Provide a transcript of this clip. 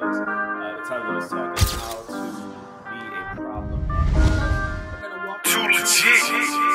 is. Uh, the title of this talk is How to Be a Problem. We're Too legit.